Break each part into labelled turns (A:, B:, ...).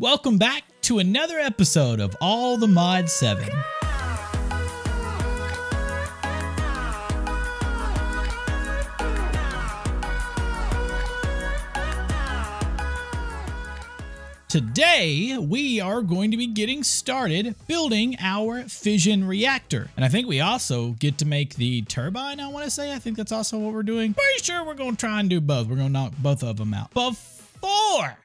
A: Welcome back to another episode of All the Mod 7. Today, we are going to be getting started building our fission reactor. And I think we also get to make the turbine, I want to say. I think that's also what we're doing. Pretty sure we're going to try and do both. We're going to knock both of them out. Before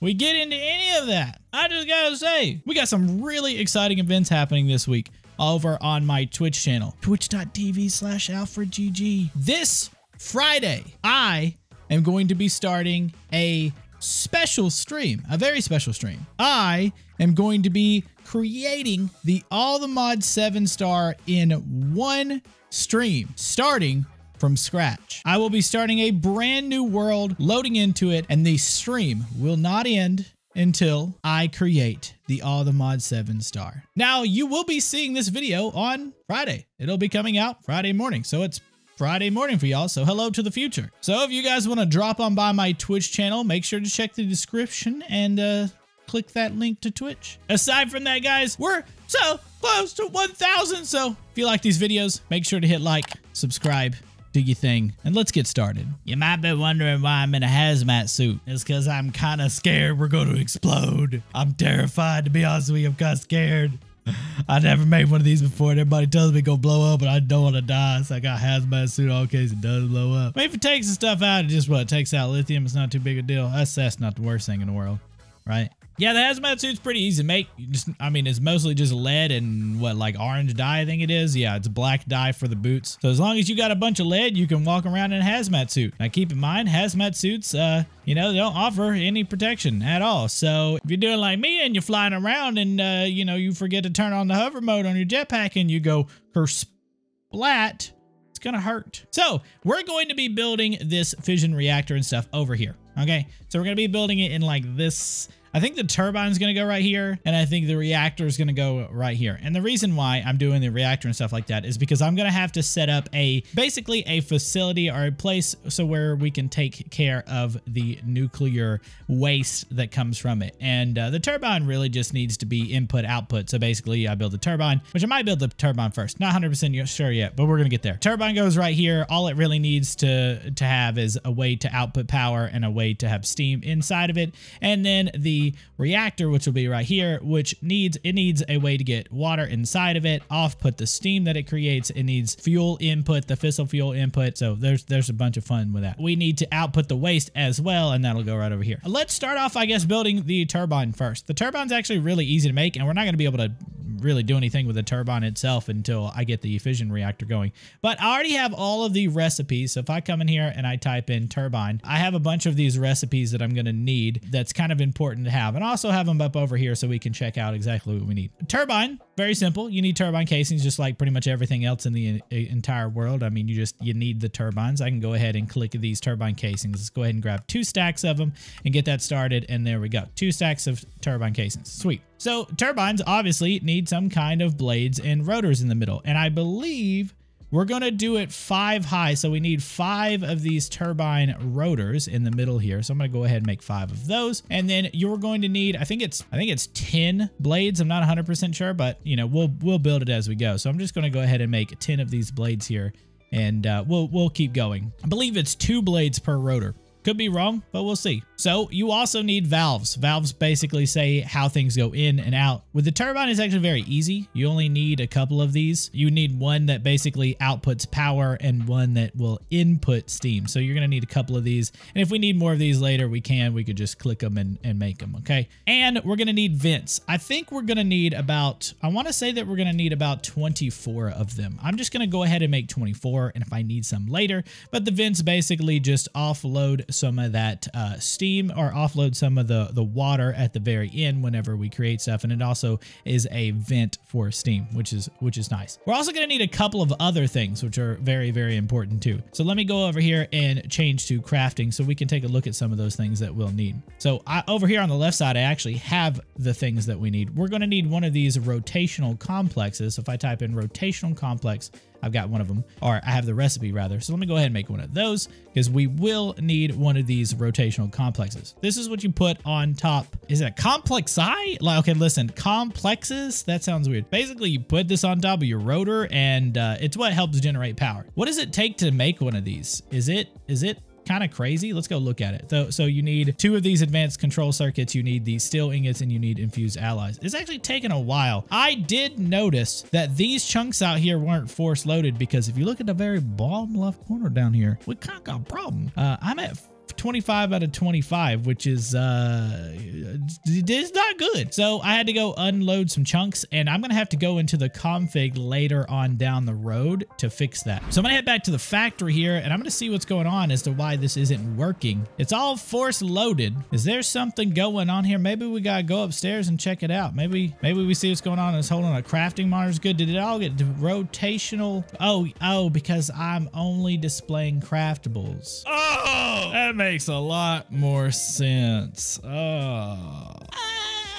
A: we get into any of that, I just got to say, we got some really exciting events happening this week over on my Twitch channel, twitch.tv slash alfredgg. This Friday, I am going to be starting a special stream, a very special stream. I am going to be creating the All the Mod 7 star in one stream, starting from scratch. I will be starting a brand new world, loading into it, and the stream will not end until I create the All the Mod 7 star. Now, you will be seeing this video on Friday. It'll be coming out Friday morning, so it's Friday morning for y'all, so hello to the future. So if you guys want to drop on by my Twitch channel, make sure to check the description and uh, click that link to Twitch. Aside from that, guys, we're so close to 1,000, so if you like these videos, make sure to hit like, subscribe, do your thing, and let's get started. You might be wondering why I'm in a hazmat suit. It's because I'm kind of scared we're going to explode. I'm terrified, to be honest with you. I'm kind of scared. I never made one of these before. And everybody tells me go blow up, but I don't want to die. So I got hazmat suit all in case it does blow up. I mean, if it takes the stuff out, it just what it takes out lithium. It's not too big a deal. That's that's not the worst thing in the world, right? Yeah, the hazmat suit's pretty easy to make. Just, I mean, it's mostly just lead and what, like orange dye, I think it is. Yeah, it's black dye for the boots. So as long as you got a bunch of lead, you can walk around in a hazmat suit. Now keep in mind, hazmat suits, uh, you know, they don't offer any protection at all. So if you're doing like me and you're flying around and, uh, you know, you forget to turn on the hover mode on your jetpack and you go splat, it's gonna hurt. So we're going to be building this fission reactor and stuff over here. Okay, so we're gonna be building it in like this I think the turbine is going to go right here, and I think the reactor is going to go right here. And the reason why I'm doing the reactor and stuff like that is because I'm going to have to set up a basically a facility or a place so where we can take care of the nuclear waste that comes from it. And uh, the turbine really just needs to be input output. So basically, I build the turbine, which I might build the turbine first. Not 100% sure yet, but we're going to get there. Turbine goes right here. All it really needs to to have is a way to output power and a way to have steam inside of it. And then the reactor, which will be right here, which needs, it needs a way to get water inside of it, off put the steam that it creates. It needs fuel input, the fissile fuel input. So there's, there's a bunch of fun with that. We need to output the waste as well, and that'll go right over here. Let's start off, I guess, building the turbine first. The turbine's actually really easy to make, and we're not going to be able to really do anything with the turbine itself until I get the fission reactor going. But I already have all of the recipes. So if I come in here and I type in turbine, I have a bunch of these recipes that I'm going to need that's kind of important to have. And also have them up over here so we can check out exactly what we need. Turbine, very simple. You need turbine casings just like pretty much everything else in the uh, entire world. I mean, you just, you need the turbines. I can go ahead and click these turbine casings. Let's go ahead and grab two stacks of them and get that started. And there we go. Two stacks of turbine casings. Sweet. So turbines obviously need some kind of blades and rotors in the middle. And I believe we're going to do it five high. So we need five of these turbine rotors in the middle here. So I'm going to go ahead and make five of those. And then you're going to need, I think it's, I think it's 10 blades. I'm not 100% sure, but you know, we'll, we'll build it as we go. So I'm just going to go ahead and make 10 of these blades here and uh, we'll, we'll keep going. I believe it's two blades per rotor. Could be wrong, but we'll see. So you also need valves. Valves basically say how things go in and out. With the turbine, it's actually very easy. You only need a couple of these. You need one that basically outputs power and one that will input steam. So you're going to need a couple of these. And if we need more of these later, we can. We could just click them and, and make them, okay? And we're going to need vents. I think we're going to need about, I want to say that we're going to need about 24 of them. I'm just going to go ahead and make 24, and if I need some later. But the vents basically just offload some of that uh, steam or offload some of the, the water at the very end whenever we create stuff. And it also is a vent for steam, which is which is nice. We're also going to need a couple of other things, which are very, very important too. So let me go over here and change to crafting so we can take a look at some of those things that we'll need. So I, over here on the left side, I actually have the things that we need. We're going to need one of these rotational complexes. So if I type in rotational complex, I've got one of them, or I have the recipe rather. So let me go ahead and make one of those because we will need one of these rotational complexes. This is what you put on top. Is it a complex eye? Like, okay, listen, complexes? That sounds weird. Basically, you put this on top of your rotor and uh, it's what helps generate power. What does it take to make one of these? Is it, is it kind of crazy. Let's go look at it. So, so you need two of these advanced control circuits. You need the steel ingots and you need infused alloys. It's actually taken a while. I did notice that these chunks out here weren't force loaded because if you look at the very bottom left corner down here, we kind of got a problem. Uh, I'm at 25 out of 25, which is uh is not good. So I had to go unload some chunks and I'm gonna have to go into the config later on down the road to fix that. So I'm gonna head back to the factory here and I'm gonna see what's going on as to why this isn't working. It's all force loaded. Is there something going on here? Maybe we gotta go upstairs and check it out. Maybe maybe we see what's going on. Is holding a crafting monitor is good. Did it all get rotational? Oh, oh, because I'm only displaying craftables. Oh, that makes a lot more sense. Oh.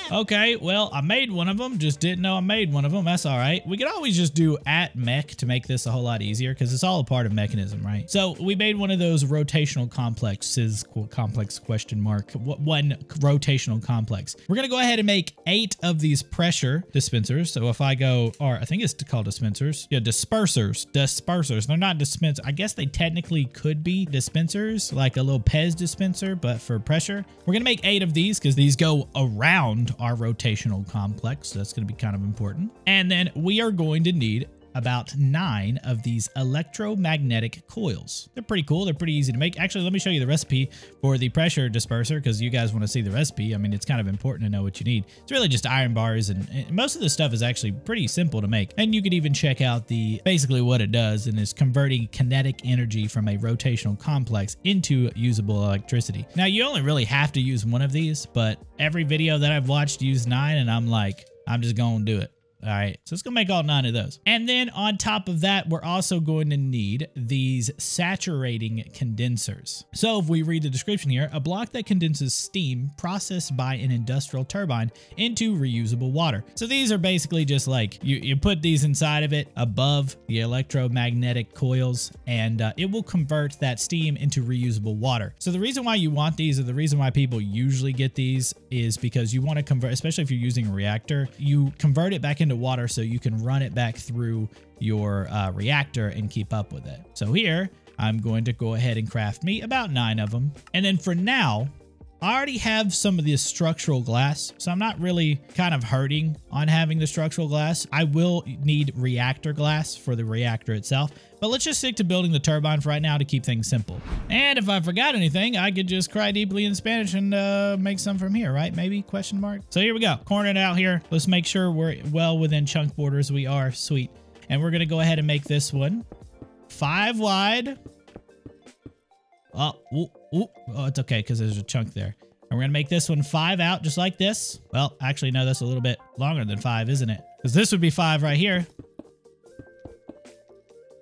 A: Okay, well, I made one of them. Just didn't know I made one of them. That's all right. We could always just do at mech to make this a whole lot easier because it's all a part of Mekanism, right? So we made one of those rotational complexes, complex question mark, one rotational complex. We're going to go ahead and make eight of these pressure dispensers. So if I go, or I think it's called dispensers. Yeah, dispersers, dispersers. They're not dispensers. I guess they technically could be dispensers, like a little Pez dispenser, but for pressure. We're going to make eight of these because these go around our rotational complex. So that's going to be kind of important. And then we are going to need about nine of these electromagnetic coils. They're pretty cool. They're pretty easy to make. Actually, let me show you the recipe for the pressure disperser because you guys want to see the recipe. I mean, it's kind of important to know what you need. It's really just iron bars and, and most of the stuff is actually pretty simple to make. And you could even check out the basically what it does and is converting kinetic energy from a rotational complex into usable electricity. Now, you only really have to use one of these, but every video that I've watched use nine and I'm like, I'm just going to do it. All right, so it's gonna make all nine of those. And then on top of that, we're also going to need these saturating condensers. So if we read the description here, a block that condenses steam processed by an industrial turbine into reusable water. So these are basically just like, you, you put these inside of it above the electromagnetic coils and uh, it will convert that steam into reusable water. So the reason why you want these or the reason why people usually get these is because you want to convert, especially if you're using a reactor, you convert it back into water so you can run it back through your uh, reactor and keep up with it. So here, I'm going to go ahead and craft me about nine of them. And then for now, I already have some of the structural glass, so I'm not really kind of hurting on having the structural glass. I will need reactor glass for the reactor itself, but let's just stick to building the turbine for right now to keep things simple. And if I forgot anything, I could just cry deeply in Spanish and uh, make some from here, right? Maybe, question mark. So here we go, corner it out here. Let's make sure we're well within chunk borders. We are, sweet. And we're gonna go ahead and make this one five wide, Oh, ooh, ooh. oh, it's okay because there's a chunk there. And we're going to make this one five out just like this. Well, actually, no, that's a little bit longer than five, isn't it? Because this would be five right here.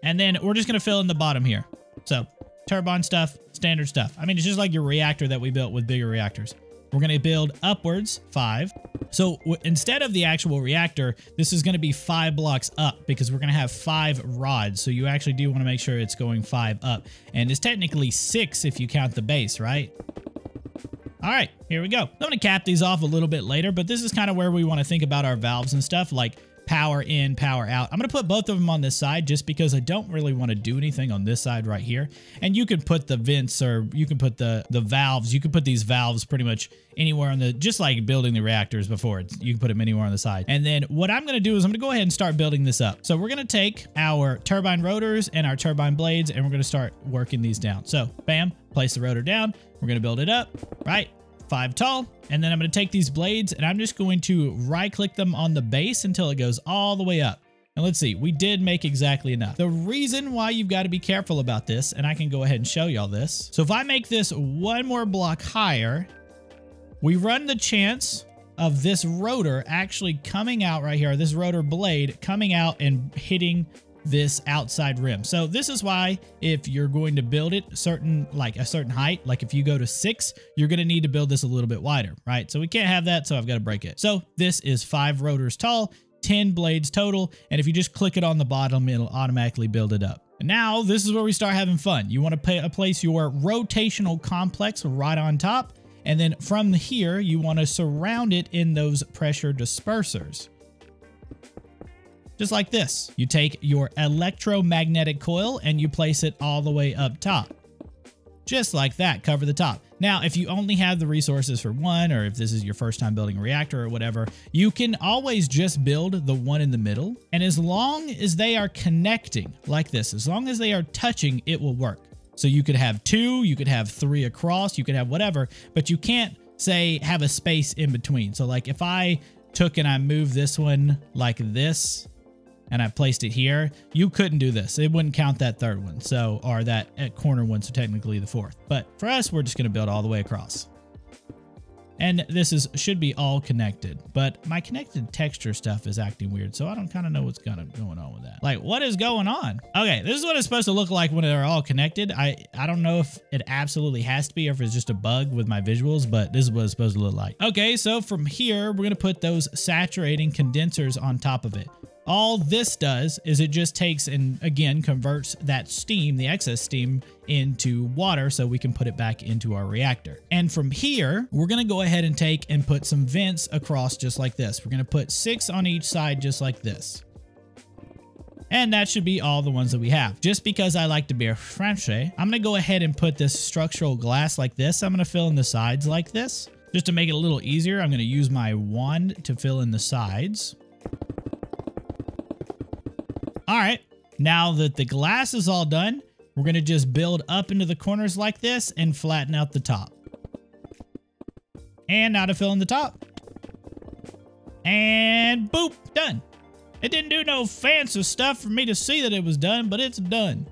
A: And then we're just going to fill in the bottom here. So turbine stuff, standard stuff. I mean, it's just like your reactor that we built with bigger reactors. We're going to build upwards five. So instead of the actual reactor, this is going to be five blocks up because we're going to have five rods. So you actually do want to make sure it's going five up. And it's technically six if you count the base, right? All right, here we go. I'm going to cap these off a little bit later, but this is kind of where we want to think about our valves and stuff. Like power in, power out. I'm going to put both of them on this side just because I don't really want to do anything on this side right here. And you can put the vents or you can put the, the valves. You can put these valves pretty much anywhere on the, just like building the reactors before. You can put them anywhere on the side. And then what I'm going to do is I'm going to go ahead and start building this up. So we're going to take our turbine rotors and our turbine blades and we're going to start working these down. So bam, place the rotor down. We're going to build it up, right? Five tall. And then I'm going to take these blades and I'm just going to right click them on the base until it goes all the way up. And let's see, we did make exactly enough. The reason why you've got to be careful about this, and I can go ahead and show y'all this. So if I make this one more block higher, we run the chance of this rotor actually coming out right here, this rotor blade coming out and hitting this outside rim. So this is why if you're going to build it certain like a certain height, like if you go to six, you're going to need to build this a little bit wider, right? So we can't have that. So I've got to break it. So this is five rotors tall. 10 blades total. And if you just click it on the bottom, it'll automatically build it up. And now this is where we start having fun. You want to uh, place your rotational complex right on top. And then from here, you want to surround it in those pressure dispersers. Just like this. You take your electromagnetic coil and you place it all the way up top. Just like that, cover the top. Now, if you only have the resources for one, or if this is your first time building a reactor or whatever, you can always just build the one in the middle. And as long as they are connecting like this, as long as they are touching, it will work. So you could have two, you could have three across, you could have whatever, but you can't say have a space in between. So like if I took and I moved this one like this, and I placed it here, you couldn't do this. It wouldn't count that third one. So, or that at corner one. So technically the fourth, but for us, we're just going to build all the way across. And this is should be all connected, but my connected texture stuff is acting weird, so I don't kind of know what's of going on with that. Like, what is going on? Okay, this is what it's supposed to look like when they're all connected. I, I don't know if it absolutely has to be or if it's just a bug with my visuals, but this is what it's supposed to look like. Okay, so from here, we're going to put those saturating condensers on top of it. All this does is it just takes and again converts that steam, the excess steam, into water so we can put it back into our reactor. And from here, we're to go ahead and take and put some vents across just like this. We're to put six on each side just like this. And that should be all the ones that we have. Just because I like to be a French, I'm to go ahead and put this structural glass like this. I'm to fill in the sides like this. Just to make it a little easier, I'm to use my wand to fill in the sides. All right, now that the glass is all done, we're to just build up into the corners like this and flatten out the top. And now to fill in the top. And boop, done. It didn't do no fancy stuff for me to see that it was done, but it's done.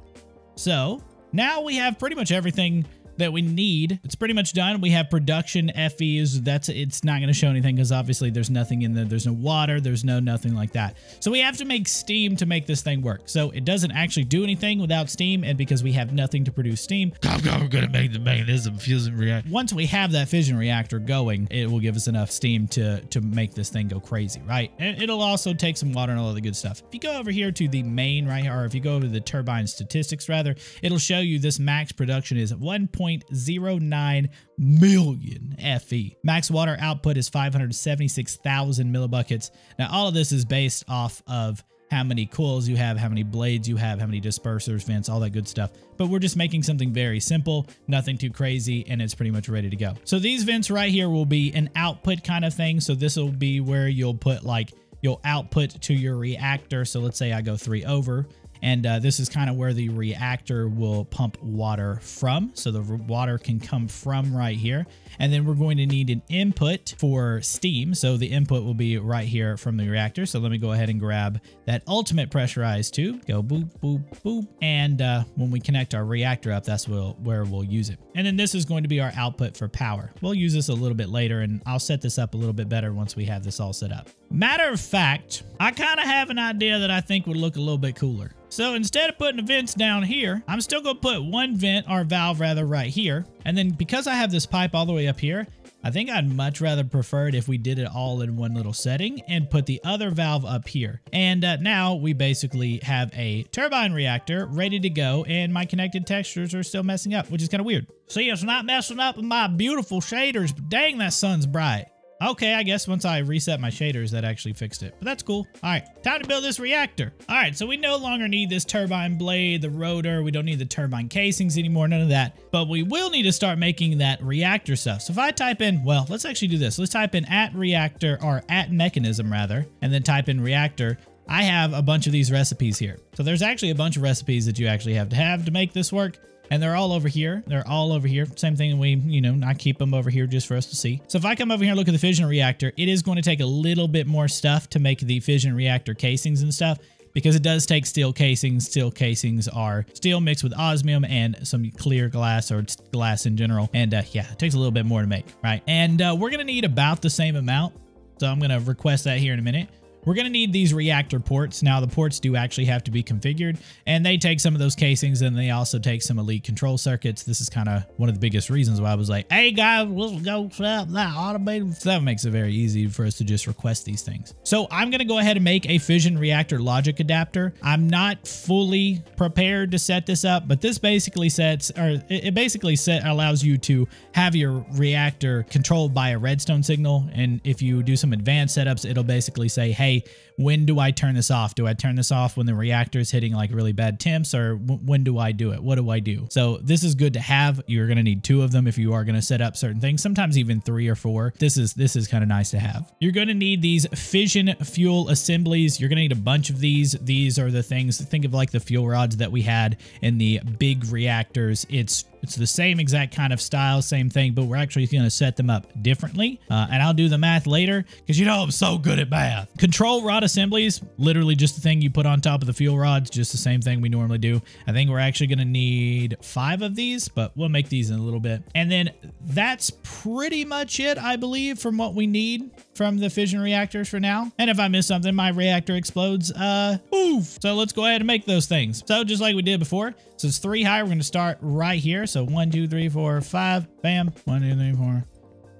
A: So now we have pretty much everything that we need. It's pretty much done. We have production FEs. That's it's not going to show anything because obviously there's nothing in there. There's no water. There's no nothing like that. So we have to make steam to make this thing work. So it doesn't actually do anything without steam. And because we have nothing to produce steam, we're going to make the Mekanism fusion reactor. Once we have that fission reactor going, it will give us enough steam to, to make this thing go crazy, right? And it'll also take some water and all the good stuff. If you go over here to the main right here, or if you go over to the turbine statistics rather, it'll show you this max production is at 1. 1.09 million FE. Max water output is 576,000 millibuckets. Now, all of this is based off of how many coils you have, how many blades you have, how many dispersers, vents, all that good stuff. But we're just making something very simple, nothing too crazy, and it's pretty much ready to go. So these vents right here will be an output kind of thing. So this will be where you'll put like, you'll output to your reactor. So let's say I go three over. And uh, this is kind of where the reactor will pump water from. So the water can come from right here. And then we're going to need an input for steam. So the input will be right here from the reactor. So let me go ahead and grab that ultimate pressurized tube. Go boop, boop, boop. And uh, when we connect our reactor up, that's where we'll use it. And then this is going to be our output for power. We'll use this a little bit later and I'll set this up a little bit better once we have this all set up. Matter of fact, I kind of have an idea that I think would look a little bit cooler. So instead of putting the vents down here, I'm still going to put one vent or valve rather right here. And then because I have this pipe all the way up here, I think I'd much rather prefer it if we did it all in one little setting and put the other valve up here. And uh, now we basically have a turbine reactor ready to go and my connected textures are still messing up, which is kind of weird. See, it's not messing up with my beautiful shaders, but dang, that sun's bright. Okay, I guess once I reset my shaders, that actually fixed it. But that's cool. All right, time to build this reactor. All right, so we no longer need this turbine blade, the rotor. We don't need the turbine casings anymore, none of that. But we will need to start making that reactor stuff. So if I type in, well, let's actually do this. Let's type in at reactor, or at Mekanism rather, and then type in reactor. I have a bunch of these recipes here. So there's actually a bunch of recipes that you actually have to have to make this work and they're all over here. They're all over here. Same thing. We, you know, I keep them over here just for us to see. So if I come over here and look at the fission reactor, it is going to take a little bit more stuff to make the fission reactor casings and stuff because it does take steel casings. Steel casings are steel mixed with osmium and some clear glass or glass in general. And uh, yeah, it takes a little bit more to make, right? And uh, we're going to need about the same amount. So I'm going to request that here in a minute. We're going to need these reactor ports. Now, the ports do actually have to be configured, and they take some of those casings, and they also take some elite control circuits. This is kind of one of the biggest reasons why I was like, hey, guys, let's go set that automated. So that makes it very easy for us to just request these things. So I'm going to go ahead and make a fission reactor logic adapter. I'm not fully prepared to set this up, but this basically sets, or it basically set allows you to have your reactor controlled by a redstone signal. And if you do some advanced setups, it'll basically say, hey, say when do I turn this off? Do I turn this off when the reactor is hitting like really bad temps or when do I do it? What do I do? So this is good to have. You're going to need two of them if you are going to set up certain things, sometimes even three or four. This is this is kind of nice to have. You're going to need these fission fuel assemblies. You're going to need a bunch of these. These are the things, think of like the fuel rods that we had in the big reactors. It's it's the same exact kind of style, same thing, but we're actually going to set them up differently. Uh, and I'll do the math later because you know I'm so good at math. Control rod assemblies, literally just the thing you put on top of the fuel rods, just the same thing we normally do. I think we're actually going to need five of these, but we'll make these in a little bit. And then that's pretty much it, I believe, from what we need from the fission reactors for now. And if I miss something, my reactor explodes, uh, oof. So let's go ahead and make those things. So just like we did before, so it's three high, we're going to start right here. So one, two, three, four, five. Bam. One, two, three, four.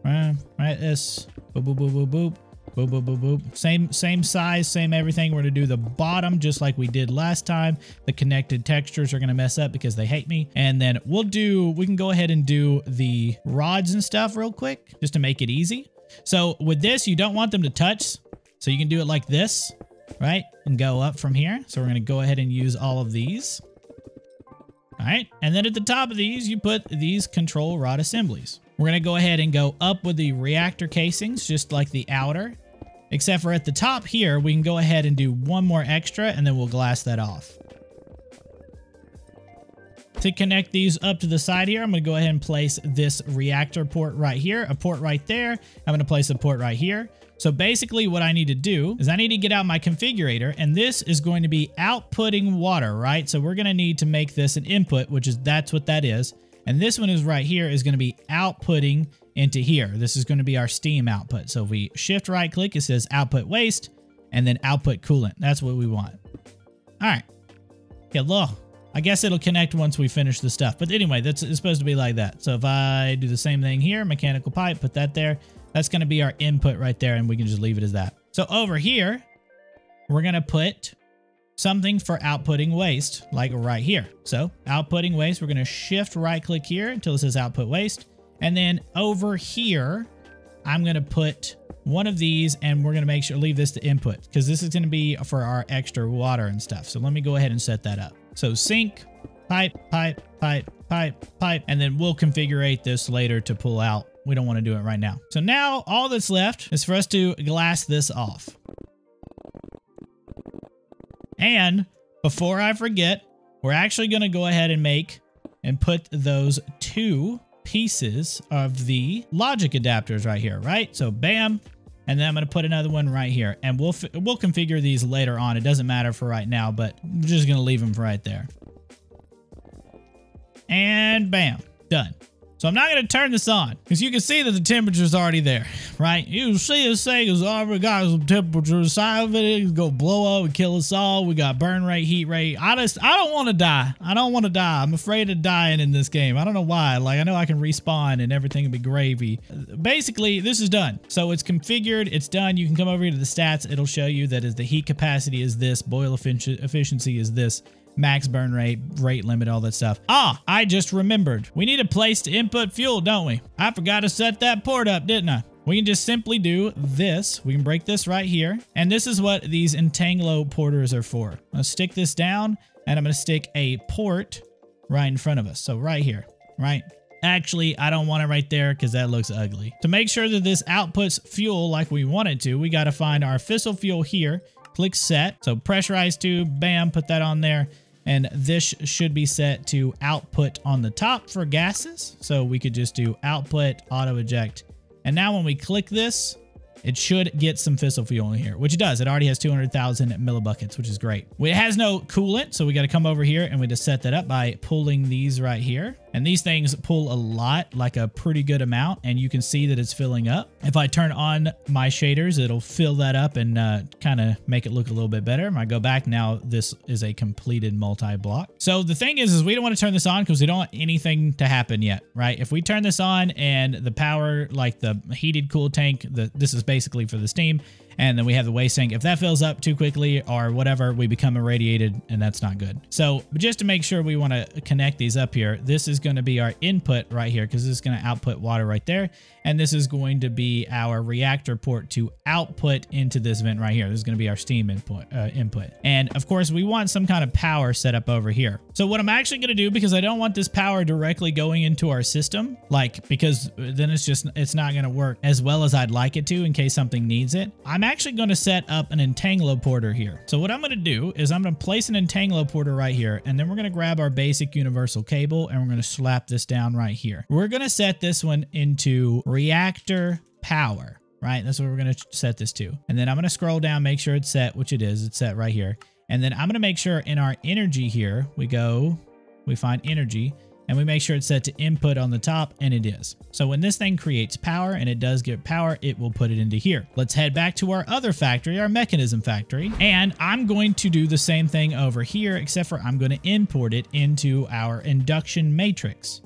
A: Bam. Right. This. Boop, boop, boop, boop, boop. Boop, boop, boop, boop. Same, same size, same everything. We're to do the bottom just like we did last time. The connected textures are to mess up because they hate me. And then we'll do, we can go ahead and do the rods and stuff real quick just to make it easy. So with this, you don't want them to touch. So you can do it like this, right? And go up from here. So we're to go ahead and use all of these. All right. And then at the top of these, you put these control rod assemblies. We're to go ahead and go up with the reactor casings, just like the outer. Except for at the top here, we can go ahead and do one more extra, and then we'll glass that off. To connect these up to the side here, I'm going to go ahead and place this reactor port right here, a port right there. I'm going to place a port right here. So basically what I need to do is I need to get out my configurator and this is going to be outputting water, right? So we're going to need to make this an input, which is that's what that is. And this one is right here is going to be outputting into here. This is going to be our steam output. So if we shift right click, it says output waste and then output coolant. That's what we want. All right. Hello. I guess it'll connect once we finish the stuff. But anyway, that's it's supposed to be like that. So if I do the same thing here, mechanical pipe, put that there. That's going to be our input right there, and we can just leave it as that. So over here, we're going to put something for outputting waste, like right here. So outputting waste, we're going to shift right click here until it says output waste. And then over here, I'm going to put one of these and we're going to make sure leave this to input because this is going to be for our extra water and stuff. So let me go ahead and set that up. So sink, pipe, pipe, pipe, pipe, pipe, and then we'll configure this later to pull out we don't want to do it right now. So now all that's left is for us to glass this off. And before I forget, we're actually going to go ahead and make and put those two pieces of the logic adapters right here, right? So bam, and then I'm going to put another one right here. And we'll we'll configure these later on. It doesn't matter for right now, but I'm just going to leave them right there. And bam, done. So I'm not going to turn this on because you can see that the temperature is already there, right? You see this thing is already got some temperature inside of it. It's going to blow up and kill us all. We got burn rate, heat rate. I just, I don't want to die. I don't want to die. I'm afraid of dying in this game. I don't know why. Like, I know I can respawn and everything will be gravy. Basically, this is done. So it's configured. It's done. You can come over here to the stats. It'll show you that is the heat capacity is this, boil efficiency is this max burn rate, rate limit, all that stuff. Ah, I just remembered. We need a place to input fuel, don't we? I forgot to set that port up, didn't I? We can just simply do this. We can break this right here. And this is what these Entangloporters are for. I'm gonna stick this down and I'm gonna stick a port right in front of us. So right here, right? Actually, I don't want it right there because that looks ugly. To make sure that this outputs fuel like we want it to, we got to find our fissile fuel here. Click set. So pressurized tube, bam, put that on there. And this should be set to output on the top for gases. So we could just do output, auto eject. And now when we click this, it should get some fissile fuel in here, which it does. It already has 200,000 millibuckets, which is great. It has no coolant, so we got to come over here and we just set that up by pulling these right here. And these things pull a lot, like a pretty good amount, and you can see that it's filling up. If I turn on my shaders, it'll fill that up and uh, kind of make it look a little bit better. If I go back now, this is a completed multi-block. So the thing is, is we don't want to turn this on because we don't want anything to happen yet, right? If we turn this on and the power, like the heated cool tank, the this is basically for the steam, and then we have the waste tank. If that fills up too quickly or whatever, we become irradiated and that's not good. So just to make sure we want to connect these up here, this is going to be our input right here because this is going to output water right there. And this is going to be our reactor port to output into this vent right here. This is going to be our steam input. Uh, input. And of course, we want some kind of power set up over here. So what I'm actually going to do, because I don't want this power directly going into our system, like because then it's just, it's not going to work as well as I'd like it to in case something needs it. I'm actually going to set up an entangloporter here. So what I'm going to do is I'm going to place an entangloporter right here, and then we're going to grab our basic universal cable and we're going to slap this down right here. We're going to set this one into reactor power, right? That's what we're going to set this to. And then I'm going to scroll down, make sure it's set, which it is. It's set right here. And then I'm going to make sure in our energy here, we go, we find energy and we make sure it's set to input on the top and it is. So when this thing creates power and it does get power, it will put it into here. Let's head back to our other factory, our Mekanism factory. And I'm going to do the same thing over here, except for I'm going to import it into our induction matrix.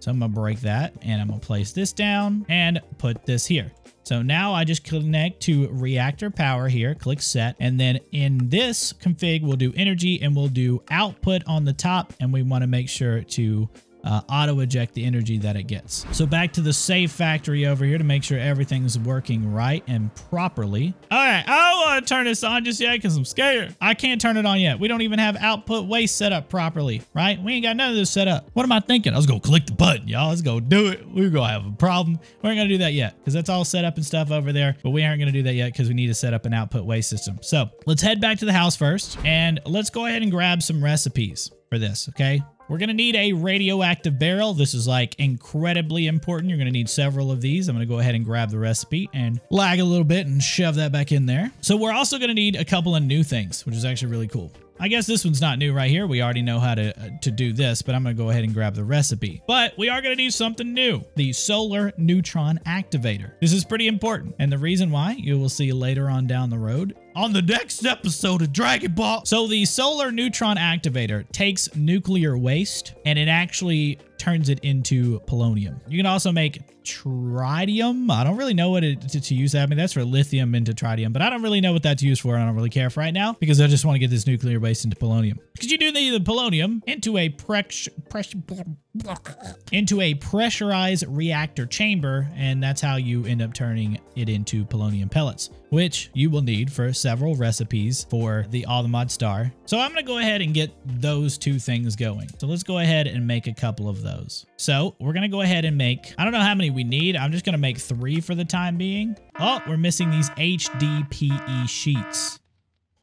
A: So I'm going to break that and I'm going to place this down and put this here. So now I just connect to reactor power here, click set, and then in this config, we'll do energy and we'll do output on the top, and we want to make sure to uh, auto eject the energy that it gets. So back to the safe factory over here to make sure everything's working right and properly. All right, I don't want to turn this on just yet because I'm scared. I can't turn it on yet. We don't even have output waste set up properly, right? We ain't got none of this set up. What am I thinking? I was going to click the button, y'all. Let's go do it. We're going to have a problem. We aren't going to do that yet because that's all set up and stuff over there, but we aren't going to do that yet because we need to set up an output waste system. So let's head back to the house first and let's go ahead and grab some recipes for this, okay? We're going to need a radioactive barrel. This is like incredibly important. You're going to need several of these. I'm going to go ahead and grab the recipe and lag a little bit and shove that back in there. So we're also going to need a couple of new things, which is actually really cool. I guess this one's not new right here. We already know how to, uh, to do this, but I'm going to go ahead and grab the recipe. But we are going to need something new, the solar neutron activator. This is pretty important. And the reason why you will see later on down the road on the next episode of Dragon Ball. So the solar neutron activator takes nuclear waste and it actually turns it into polonium. You can also make tritium. I don't really know what it, to, to, use that. I mean, that's for lithium into tritium, but I don't really know what that's used for. I don't really care for right now because I just want to get this nuclear waste into polonium. Because you do need the polonium into a into a pressurized reactor chamber, and that's how you end up turning it into polonium pellets, which you will need for several recipes for the All-the-Mod Star. So I'm going to go ahead and get those two things going. So let's go ahead and make a couple of those. So we're going to go ahead and make, I don't know how many we need. I'm just going to make three for the time being. Oh, we're missing these HDPE sheets.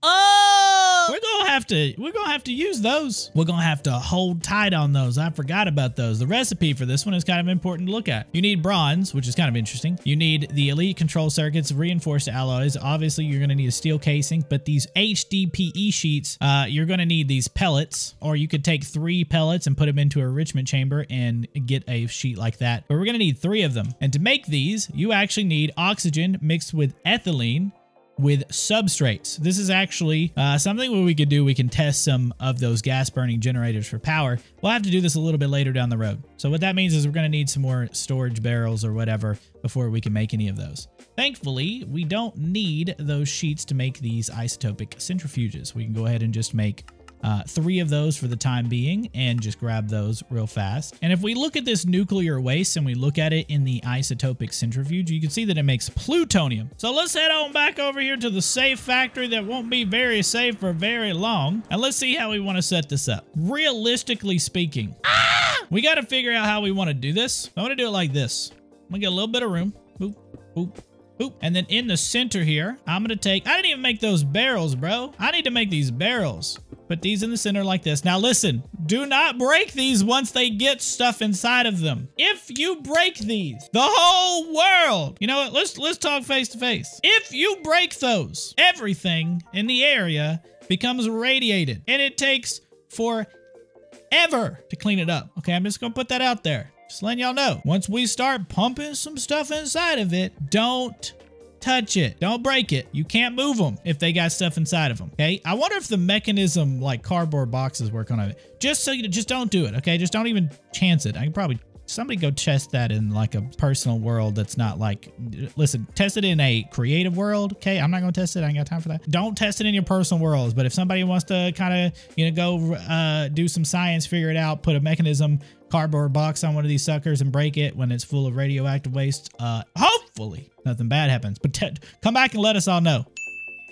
A: Oh! We're gonna have to we're gonna have to use those. We're gonna have to hold tight on those. I forgot about those. The recipe for this one is kind of important to look at. You need bronze, which is kind of interesting. You need the elite control circuits, reinforced alloys. Obviously, you're gonna need a steel casing, but these HDPE sheets, uh, you're gonna need these pellets, or you could take three pellets and put them into a enrichment chamber and get a sheet like that. But we're gonna need three of them. And to make these, you actually need oxygen mixed with ethylene with substrates. This is actually uh, something where we could do. We can test some of those gas burning generators for power. We'll have to do this a little bit later down the road. So what that means is we're going to need some more storage barrels or whatever before we can make any of those. Thankfully, we don't need those sheets to make these isotopic centrifuges. We can go ahead and just make uh, three of those for the time being and just grab those real fast. And if we look at this nuclear waste and we look at it in the isotopic centrifuge, you can see that it makes plutonium. So let's head on back over here to the safe factory that won't be very safe for very long. And let's see how we want to set this up. Realistically speaking, ah! we got to figure out how we want to do this. I want to do it like this. I'm going to get a little bit of room. Boop, boop, Oop. And then in the center here, I'm going to take... I didn't even make those barrels, bro. I need to make these barrels. Put these in the center like this. Now listen, do not break these once they get stuff inside of them. If you break these, the whole world, you know what? Let's, let's talk face to face. If you break those, everything in the area becomes radiated and it takes forever to clean it up. Okay, I'm just gonna put that out there. Just letting y'all know. Once we start pumping some stuff inside of it, don't touch it. Don't break it. You can't move them if they got stuff inside of them. Okay. I wonder if the Mekanism like cardboard boxes work on it. Just so you just don't do it. Okay. Just don't even chance it. I can probably somebody go test that in like a personal world that's not like listen test it in a creative world okay i'm not gonna test it i ain't got time for that don't test it in your personal worlds but if somebody wants to kind of you know go uh, do some science figure it out put a Mekanism cardboard box on one of these suckers and break it when it's full of radioactive waste. Uh hopefully nothing bad happens but come back and let us all know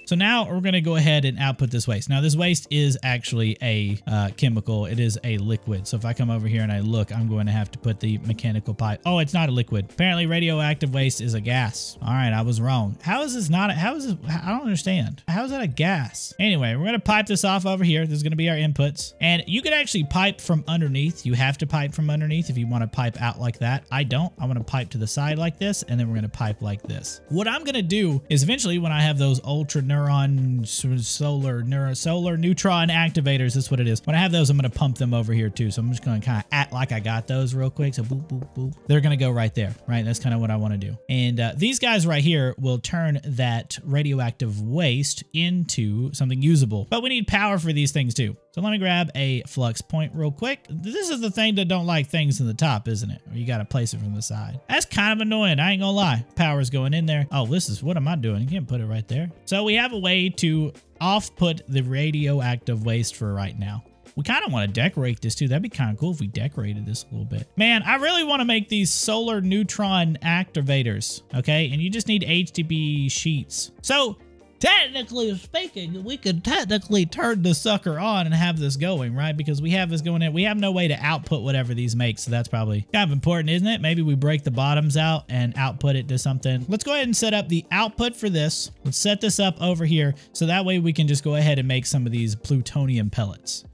A: so now we're going to go ahead and output this waste. Now this waste is actually a uh, chemical. It is a liquid. So if I come over here and I look, I'm going to have to put the mechanical pipe. Oh, it's not a liquid. Apparently radioactive waste is a gas. All right, I was wrong. How is this not, a, how is this, I don't understand. How is that a gas? Anyway, we're going to pipe this off over here. This is going to be our inputs. And you can actually pipe from underneath. You have to pipe from underneath if you want to pipe out like that. I don't. I want to pipe to the side like this, and then we're going to pipe like this. What I'm going to do is eventually when I have those ultra neuron solar neuro solar neutron activators. That's what it is. When I have those, I'm going to pump them over here too. So I'm just going to kind of act like I got those real quick. So boop, boop, boop. They're going to go right there, right? That's kind of what I want to do. And uh, these guys right here will turn that radioactive waste into something usable. But we need power for these things too. So let me grab a flux point real quick. This is the thing that don't like things in the top, isn't it? You got to place it from the side. That's kind of annoying. I ain't gonna lie. Power's going in there. Oh, this is, what am I doing? You can't put it right there. So we have a way to off put the radioactive waste for right now. We kind of want to decorate this too. That'd be kind of cool if we decorated this a little bit. Man, I really want to make these solar neutron activators, okay? And you just need HDPE sheets. So technically speaking, we could technically turn the sucker on and have this going, right? Because we have this going in. We have no way to output whatever these make, so that's probably kind of important, isn't it? Maybe we break the bottoms out and output it to something. Let's go ahead and set up the output for this. Let's set this up over here, so that way we can just go ahead and make some of these plutonium pellets.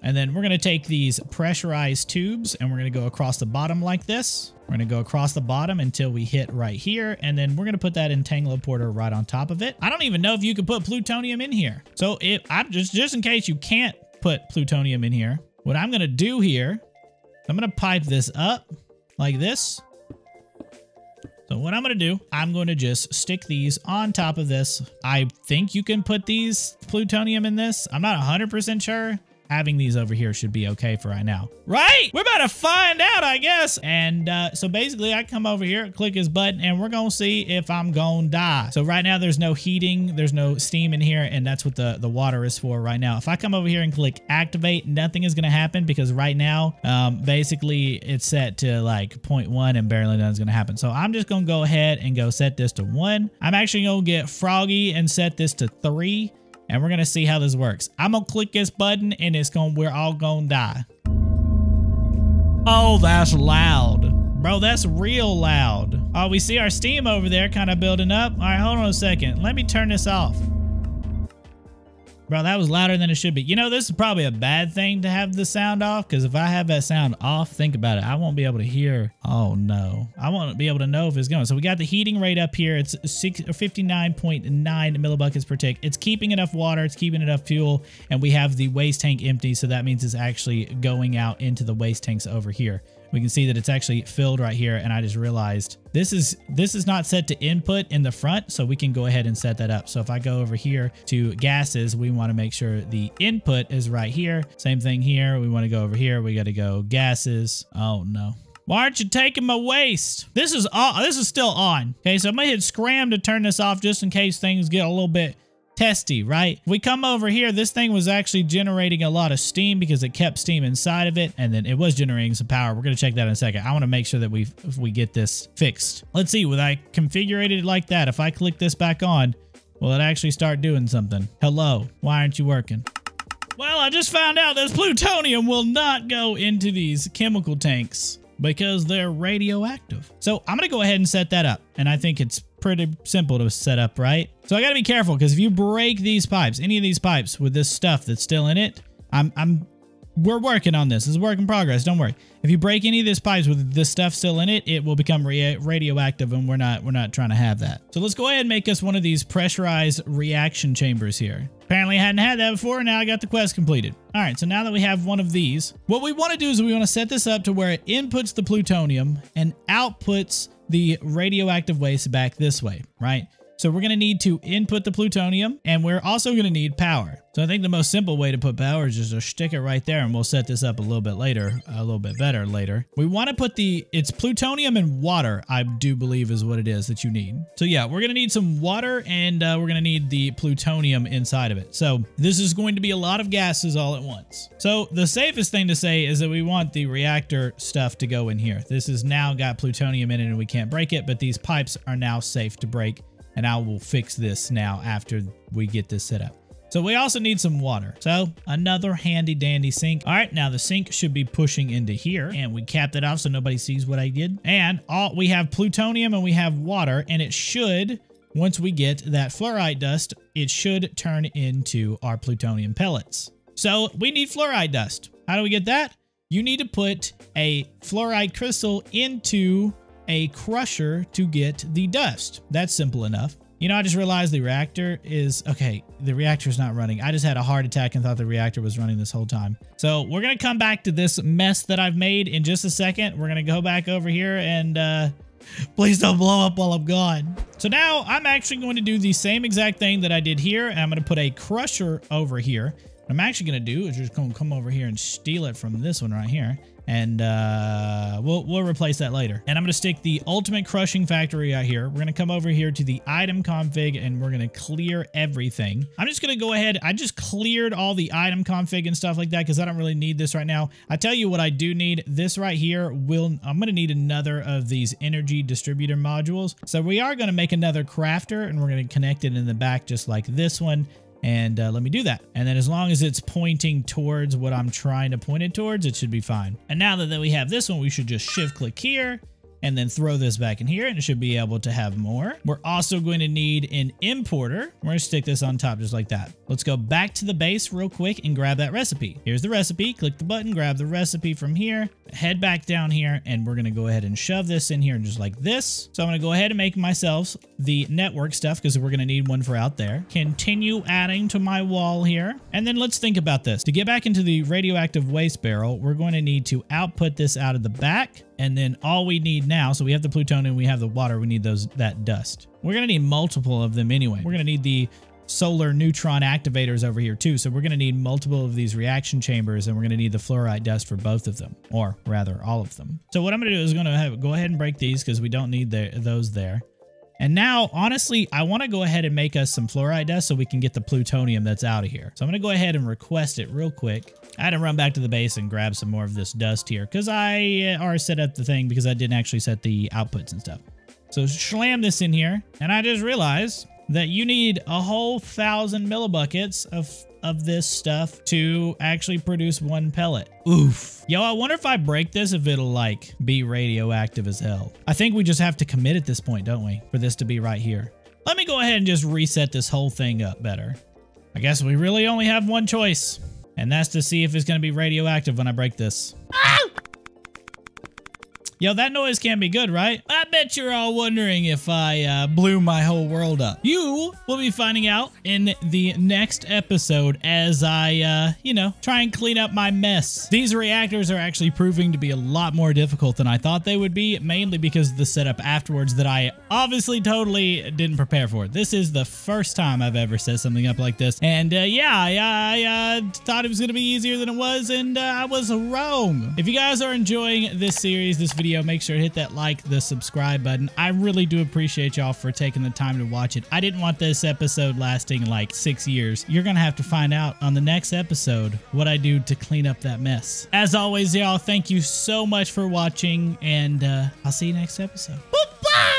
A: And then we're going to take these pressurized tubes and we're going to go across the bottom like this. We're going to go across the bottom until we hit right here. And then we're going to put that Entangloporter right on top of it. I don't even know if you could put plutonium in here. So if I'm just, just in case you can't put plutonium in here, what I'm going to do here, I'm going to pipe this up like this. So what I'm going to do, I'm going to just stick these on top of this. I think you can put these plutonium in this. I'm not 100% sure having these over here should be okay for right now. Right? We're about to find out, I guess. And uh, so basically I come over here, click his button, and we're going to see if I'm going to die. So right now there's no heating, there's no steam in here, and that's what the, the water is for right now. If I come over here and click activate, nothing is going to happen because right now, um, basically it's set to like 0.1 and barely nothing's going to happen. So I'm just going to go ahead and go set this to one. I'm actually going to get froggy and set this to three and we're gonna see how this works. I'm gonna click this button and it's gonna, we're all gonna die. Oh, that's loud. Bro, that's real loud. Oh, we see our steam over there kind of building up. All right, hold on a second. Let me turn this off. Bro, that was louder than it should be. You know, this is probably a bad thing to have the sound off because if I have that sound off, think about it. I won't be able to hear. Oh, no. I won't be able to know if it's going. So we got the heating rate up here. It's 59.9 millibuckets per tick. It's keeping enough water. It's keeping enough fuel. And we have the waste tank empty. So that means it's actually going out into the waste tanks over here we can see that it's actually filled right here and I just realized this is this is not set to input in the front so we can go ahead and set that up so if I go over here to gases we want to make sure the input is right here same thing here we want to go over here we got to go gases oh no why aren't you taking my waste? This is on. This is still on. Okay, so I'm gonna hit scram to turn this off just in case things get a little bit testy, right? we come over here, this thing was actually generating a lot of steam because it kept steam inside of it, and then it was generating some power. We're going to check that in a second. I want to make sure that we we get this fixed. Let's see, Would I configure it like that, if I click this back on, will it actually start doing something? Hello, why aren't you working? Well, I just found out this plutonium will not go into these chemical tanks because they're radioactive. So I'm going to go ahead and set that up. And I think it's pretty simple to set up, right? So I got to be careful because if you break these pipes, any of these pipes with this stuff that's still in it, I'm, I'm we're working on this. It's a work in progress. Don't worry. If you break any of these pipes with this stuff still in it, it will become radioactive, and we're not we're not trying to have that. So let's go ahead and make us one of these pressurized reaction chambers here. Apparently I hadn't had that before, now I got the quest completed. All right, so now that we have one of these, what we want to do is we want to set this up to where it inputs the plutonium and outputs the radioactive waste back this way, right? So we're going to need to input the plutonium and we're also going to need power. So I think the most simple way to put power is just to stick it right there and we'll set this up a little bit later, a little bit better later. We want to put the, it's plutonium and water, I do believe is what it is that you need. So yeah, we're going to need some water and uh, we're going to need the plutonium inside of it. So this is going to be a lot of gases all at once. So the safest thing to say is that we want the reactor stuff to go in here. This has now got plutonium in it and we can't break it, but these pipes are now safe to break and I will fix this now after we get this set up. So we also need some water. So another handy dandy sink. All right, now the sink should be pushing into here and we capped it off so nobody sees what I did. And all we have plutonium and we have water and it should, once we get that fluorite dust, it should turn into our plutonium pellets. So we need fluorite dust. How do we get that? You need to put a fluorite crystal into a crusher to get the dust. That's simple enough. You know, I just realized the reactor is, okay, the reactor is not running. I just had a heart attack and thought the reactor was running this whole time. So we're going to come back to this mess that I've made in just a second. We're going to go back over here and, uh, please don't blow up while I'm gone. So now I'm actually going to do the same exact thing that I did here. And I'm going to put a crusher over here. What I'm actually going to do is just going to come over here and steal it from this one right here and uh, we'll, we'll replace that later. And I'm to stick the ultimate crushing factory out here. We're to come over here to the item config and we're to clear everything. I'm just to go ahead. I just cleared all the item config and stuff like that because I don't really need this right now. I tell you what I do need. This right here will, I'm to need another of these energy distributor modules. So we are to make another crafter and we're to connect it in the back just like this one and uh, let me do that. And then as long as it's pointing towards what I'm trying to point it towards, it should be fine. And now that we have this one, we should just shift click here and then throw this back in here and it should be able to have more. We're also going to need an importer. We're to stick this on top just like that. Let's go back to the base real quick and grab that recipe. Here's the recipe. Click the button, grab the recipe from here, head back down here, and we're going to go ahead and shove this in here just like this. So I'm to go ahead and make myself the network stuff because we're going to need one for out there. Continue adding to my wall here. And then let's think about this. To get back into the radioactive waste barrel, we're going to need to output this out of the back and then all we need now, so we have the plutonium, we have the water, we need those that dust. We're going to need multiple of them anyway. We're going to need the solar neutron activators over here too. So we're going to need multiple of these reaction chambers and we're going to need the fluorite dust for both of them, or rather all of them. So what I'm going to do is going to have, go ahead and break these because we don't need the, those there. And now, honestly, I want to go ahead and make us some fluorite dust so we can get the plutonium that's out of here. So I'm going to go ahead and request it real quick. I had to run back to the base and grab some more of this dust here because I uh, already set up the thing because I didn't actually set the outputs and stuff. So slam this in here. And I just realized that you need a whole thousand millibuckets of of this stuff to actually produce one pellet. Oof. Yo, I wonder if I break this, if it'll like be radioactive as hell. I think we just have to commit at this point, don't we? For this to be right here. Let me go ahead and just reset this whole thing up better. I guess we really only have one choice. And that's to see if it's going to be radioactive when I break this. Ah! Yo, that noise can't be good, right? I bet you're all wondering if I uh, blew my whole world up. You will be finding out in the next episode as I, uh, you know, try and clean up my mess. These reactors are actually proving to be a lot more difficult than I thought they would be, mainly because of the setup afterwards that I obviously totally didn't prepare for. This is the first time I've ever set something up like this. And uh, yeah, I, I uh, thought it was going to be easier than it was, and uh, I was wrong. If you guys are enjoying this series, this video, video, make sure to hit that like, the subscribe button. I really do appreciate y'all for taking the time to watch it. I didn't want this episode lasting like six years. You're going to have to find out on the next episode what I do to clean up that mess. As always, y'all, thank you so much for watching, and uh, I'll see you next episode. Bye-bye!